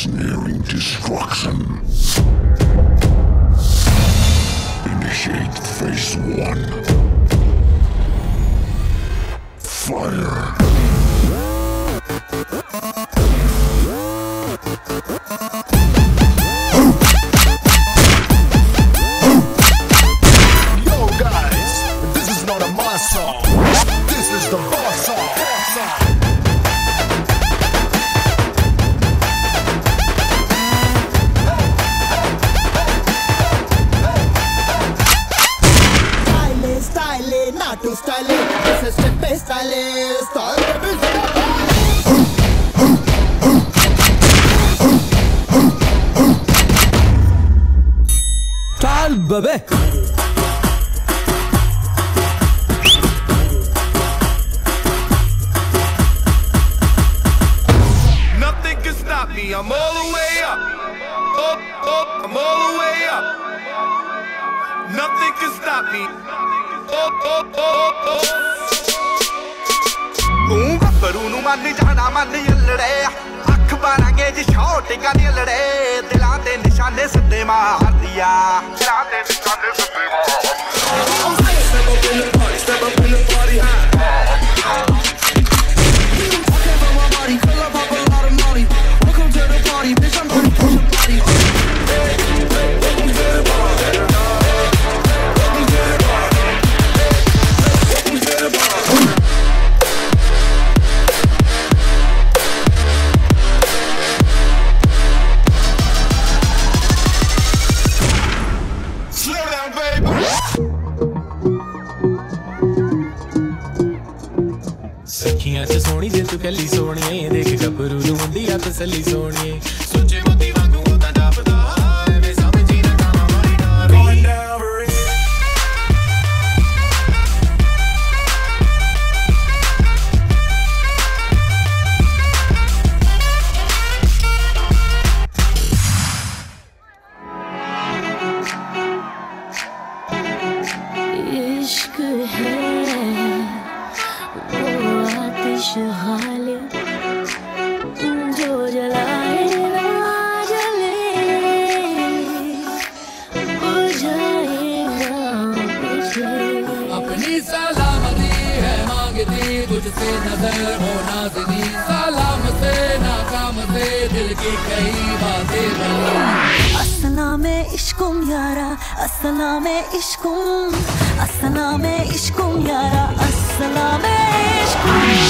is nearing destruction. Initiate phase one. Fire. నాటు స్టైలే step స్టైలే స్టార్ ਨੂੰ ਮੰਨ ਜਾਣਾ, ਮੰਨ ਲੜੇ ਅੱਖ ਬਾਰਾਂਗੇ ਜੀ ਸ਼ੌਟ ਗਾਣੇ ਅਲੜੇ ਦਿਲਾਂ ਤੇ ਨਿਸ਼ਾਨੇ ਸਿੱਧੇ ਮਾਰਦੀਆ ਦਿਲਾਂ ਦੇ ਨਿਸ਼ਾਨੇ ਸਿੱਧੇ ਮਾਰਦੀਆ Step ਸਖੀਆਂ ਚ ਸੋਹਣੀ ਜੇ ਤੂੰ ਕੱਲੀ ਸੋਹਣੀਏ। ਦੇਖ ਗੱਭਰੂ ਨੂੰ ਹੁੰਦੀ ਆ ਤਸੱਲੀ ਸੋਹਣੀਏ। की कई बातें बनी। में इश्कुम यारा, असला में इश्कुम। अस्सलाम इश्कुम यारा, असला में इश्कुम।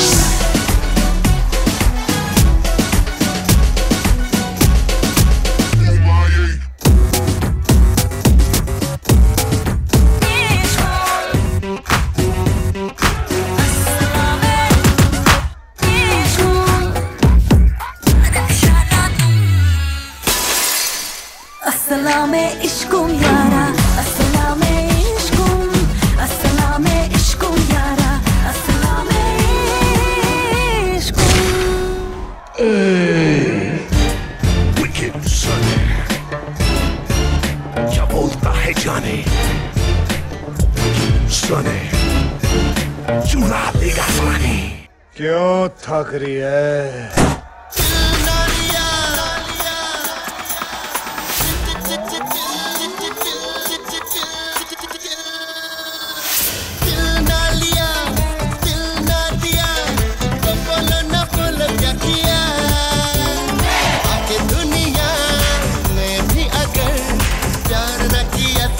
अस्सलाम इश्कुम यारा इश्कुम इश्कुम इश्कुम. क्या बोलता है जाने Sunny. चुरा लेगा पानी क्यों थक रही है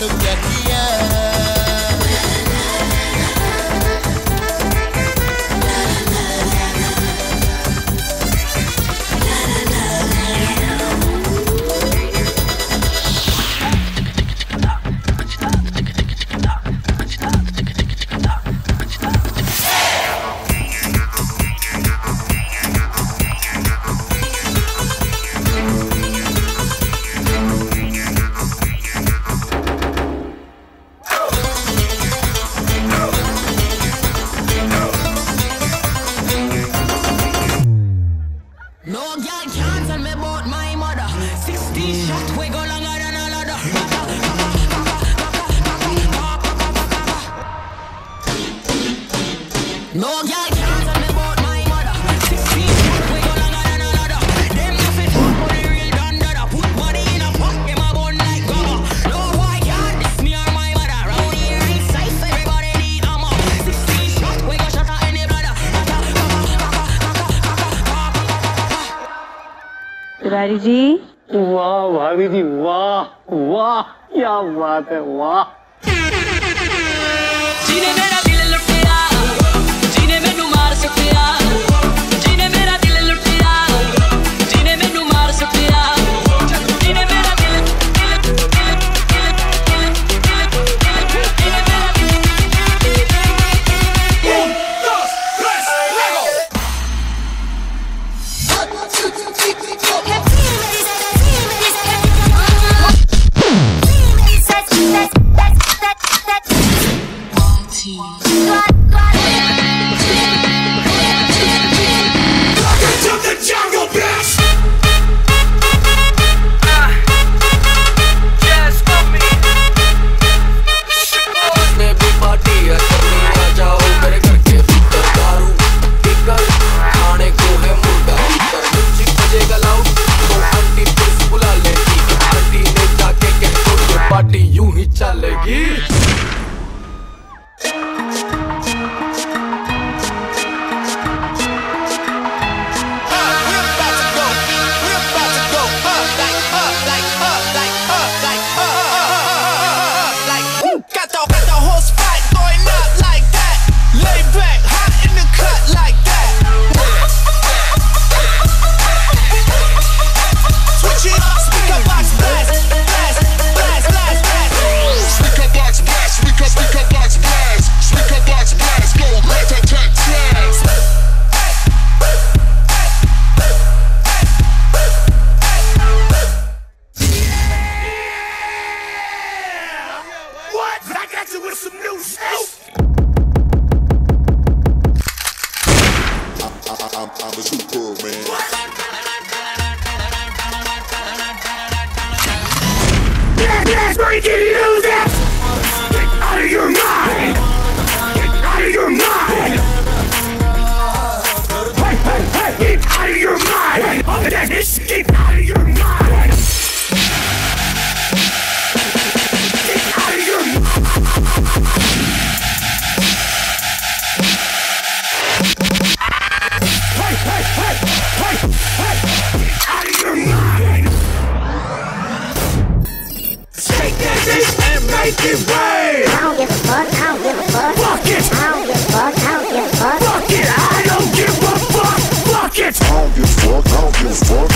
tudo que é que é. No girl can tell me about my mother. Sixteen, we go longer than another. Them no fit fuck with the real dandada. Put money in a pot, them a bun like gaba. No boy can't diss me or my mother. Round here in size, everybody need a mom. Sixteen shot, we go shot at any brother. Tiwari ji वाह भाभी जी वाह वाह क्या बात है वाह make it rain. I don't give a fuck, I don't give a fuck. Fuck it. I don't give a fuck, I don't give a fuck. Fuck it, I don't give a fuck. Fuck it. I don't give a fuck, I don't give a fuck.